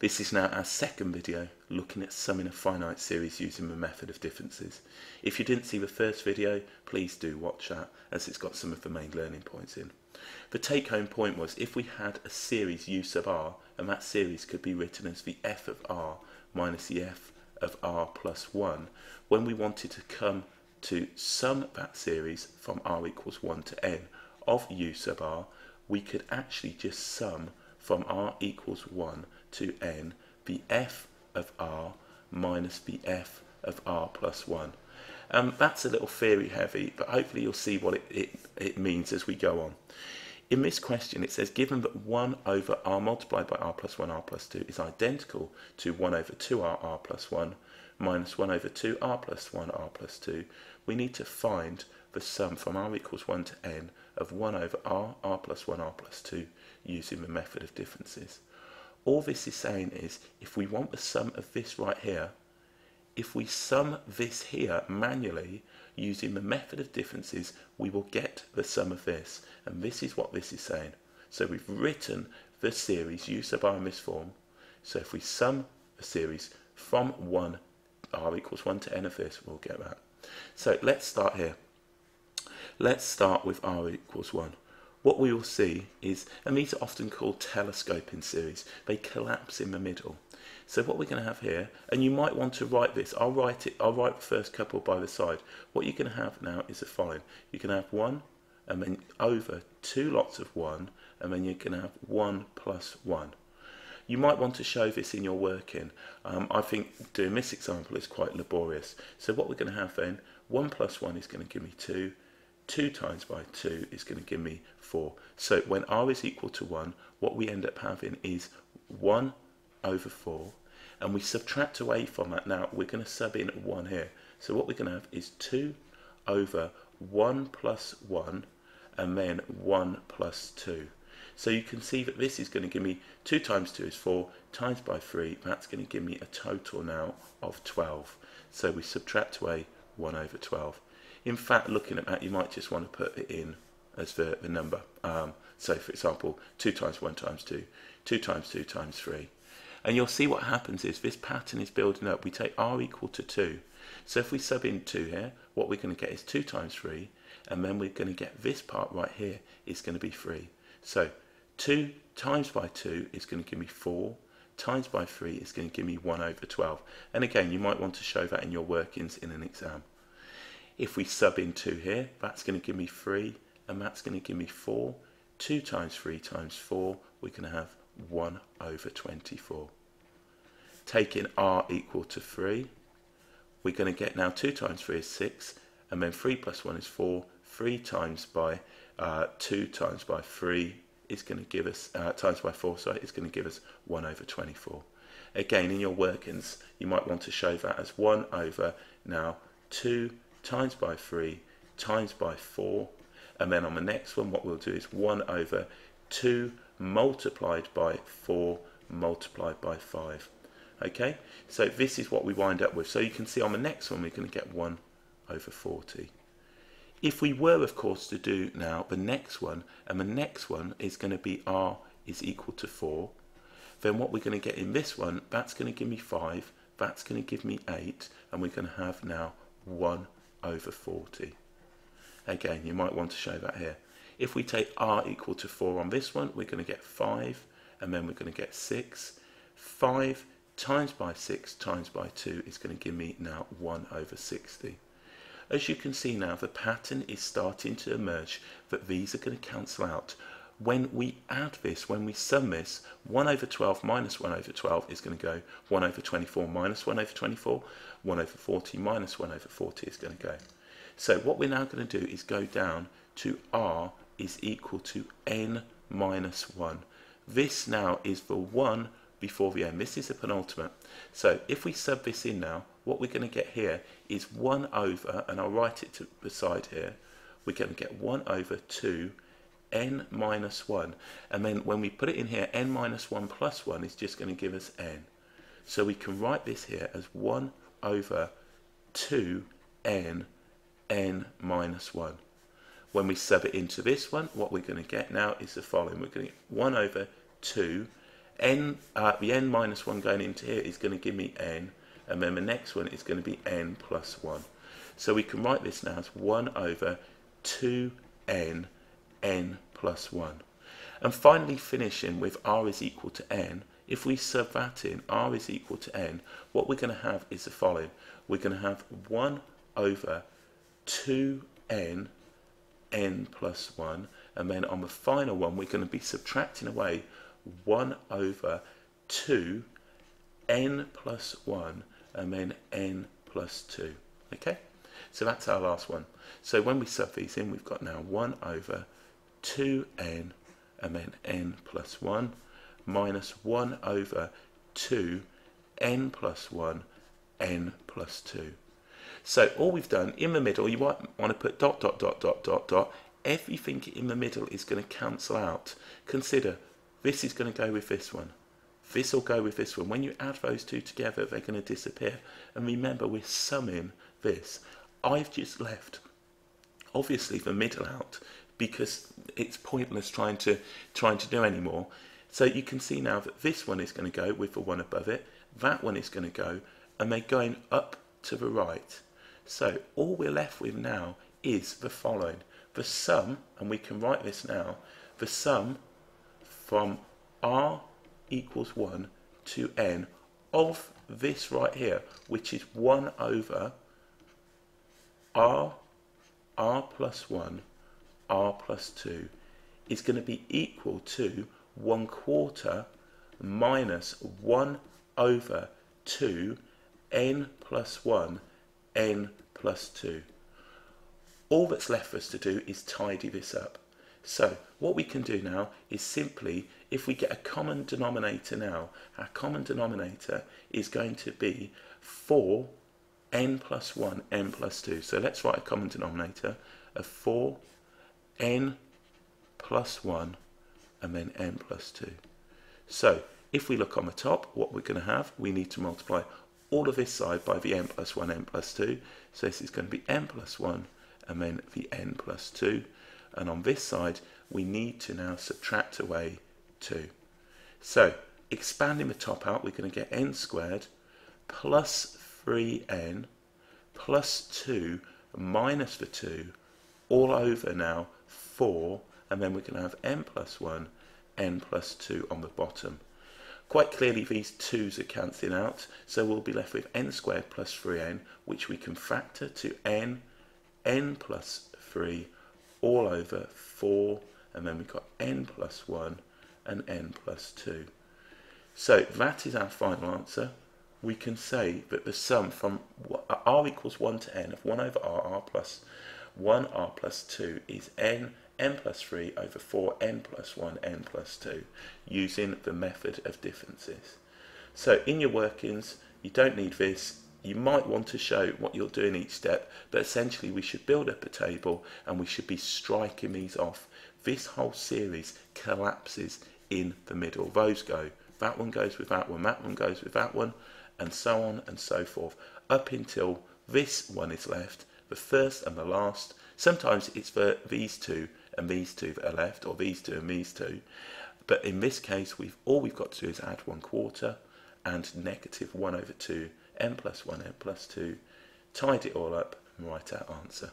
This is now our second video looking at summing a finite series using the method of differences. If you didn't see the first video, please do watch that as it's got some of the main learning points in. The take home point was if we had a series u sub r and that series could be written as the f of r minus the f of r plus 1, when we wanted to come to sum that series from r equals 1 to n of u sub r, we could actually just sum from r equals 1 to n the f of r minus the f of r plus 1. Um, that's a little theory heavy, but hopefully you'll see what it, it, it means as we go on. In this question, it says given that 1 over r multiplied by r plus 1 r plus 2 is identical to 1 over 2r r plus 1 minus 1 over 2r plus 1 r plus 2, we need to find the sum from r equals 1 to n of 1 over r, r plus 1 r plus 2 using the method of differences. All this is saying is if we want the sum of this right here, if we sum this here manually using the method of differences, we will get the sum of this. And this is what this is saying. So we've written the series u sub r in this form. So if we sum a series from 1, r equals 1 to n of this, we'll get that. So let's start here. Let's start with r equals 1 what we will see is, and these are often called telescoping series, they collapse in the middle. So what we're going to have here, and you might want to write this, I'll write it, I'll write the first couple by the side. What you're going to have now is the following. You can have one, and then over two lots of one, and then you can have one plus one. You might want to show this in your working. Um, I think doing this example is quite laborious. So what we're going to have then, 1 plus 1 is going to give me 2, 2 times by 2 is going to give me 4. So when r is equal to 1, what we end up having is 1 over 4. And we subtract away from that. Now, we're going to sub in 1 here. So what we're going to have is 2 over 1 plus 1, and then 1 plus 2. So you can see that this is going to give me 2 times 2 is 4, times by 3, that's going to give me a total now of 12. So we subtract away 1 over 12. In fact, looking at that, you might just want to put it in as the, the number. Um, so, for example, 2 times 1 times 2, 2 times 2 times 3. And you'll see what happens is this pattern is building up. We take r equal to 2. So if we sub in 2 here, what we're going to get is 2 times 3. And then we're going to get this part right here is going to be 3. So 2 times by 2 is going to give me 4 times by 3 is going to give me 1 over 12. And again, you might want to show that in your workings in an exam. If we sub in 2 here, that's going to give me 3, and that's going to give me 4. 2 times 3 times 4, we're going to have 1 over 24. Taking r equal to 3, we're going to get now 2 times 3 is 6, and then 3 plus 1 is 4. 3 times by uh, 2 times by 3 is going to give us, uh, times by 4, sorry, is going to give us 1 over 24. Again, in your workings, you might want to show that as 1 over now 2 times by 3 times by 4 and then on the next one what we'll do is 1 over 2 multiplied by 4 multiplied by 5 okay? So this is what we wind up with. So you can see on the next one we're going to get 1 over 40 if we were of course to do now the next one and the next one is going to be r is equal to 4 then what we're going to get in this one that's going to give me 5 that's going to give me 8 and we're going to have now 1 over 40. Again, you might want to show that here. If we take r equal to 4 on this one, we're going to get 5, and then we're going to get 6. 5 times by 6 times by 2 is going to give me now 1 over 60. As you can see now, the pattern is starting to emerge that these are going to cancel out. When we add this, when we sum this, 1 over 12 minus 1 over 12 is going to go 1 over 24 minus 1 over 24. 1 over 40 minus 1 over 40 is going to go. So what we're now going to do is go down to r is equal to n minus 1. This now is the 1 before the n. This is the penultimate. So if we sub this in now, what we're going to get here is 1 over, and I'll write it to the side here, we're going to get 1 over 2 n minus 1. And then when we put it in here, n minus 1 plus 1 is just going to give us n. So we can write this here as 1 over 2n n minus 1. When we sub it into this one, what we're going to get now is the following. We're going to get 1 over 2 n, uh, the n minus 1 going into here is going to give me n, and then the next one is going to be n plus 1. So we can write this now as 1 over 2n n plus 1. And finally finishing with r is equal to n, if we sub that in, r is equal to n, what we're going to have is the following. We're going to have 1 over 2n n plus 1, and then on the final one we're going to be subtracting away 1 over 2 n plus 1 and then n plus 2. Okay, so that's our last one. So when we sub these in, we've got now 1 over 2n and then n plus 1 minus 1 over 2 n plus 1 n plus 2. So all we've done in the middle, you might want to put dot, dot, dot, dot, dot, dot. Everything in the middle is going to cancel out. Consider this is going to go with this one. This will go with this one. When you add those two together, they're going to disappear. And remember, we're summing this. I've just left, obviously, the middle out because it's pointless trying to trying to do anymore. So you can see now that this one is going to go with the one above it, that one is going to go, and they're going up to the right. So all we're left with now is the following. The sum, and we can write this now, the sum from r equals 1 to n of this right here, which is 1 over r, r plus 1, r plus 2, is going to be equal to 1 quarter minus 1 over 2 n plus 1 n plus 2. All that's left for us to do is tidy this up. So what we can do now is simply, if we get a common denominator now, our common denominator is going to be 4 n plus 1 n plus 2. So let's write a common denominator of 4 n plus 1 and then n plus 2. So if we look on the top, what we're going to have, we need to multiply all of this side by the n plus 1, n plus 2. So this is going to be n plus 1 and then the n plus 2. And on this side, we need to now subtract away 2. So expanding the top out, we're going to get n squared plus 3n plus 2 minus the 2 all over now 4 and then we're going to have n plus 1 n plus 2 on the bottom. Quite clearly these 2's are cancelling out, so we'll be left with n squared plus 3n, which we can factor to n, n plus 3, all over 4, and then we've got n plus 1 and n plus 2. So that is our final answer. We can say that the sum from r equals 1 to n of 1 over r, r plus 1, r plus 2 is n n plus 3 over 4 n plus 1 n plus 2 using the method of differences. So in your workings, you don't need this. You might want to show what you're doing each step, but essentially we should build up a table and we should be striking these off. This whole series collapses in the middle. Those go. That one goes with that one, that one goes with that one, and so on and so forth, up until this one is left, the first and the last. Sometimes it's for these two and these two that are left, or these two and these two. But in this case, we've all we've got to do is add one quarter and negative 1 over 2, n plus 1, n plus 2, tidy it all up and write our answer.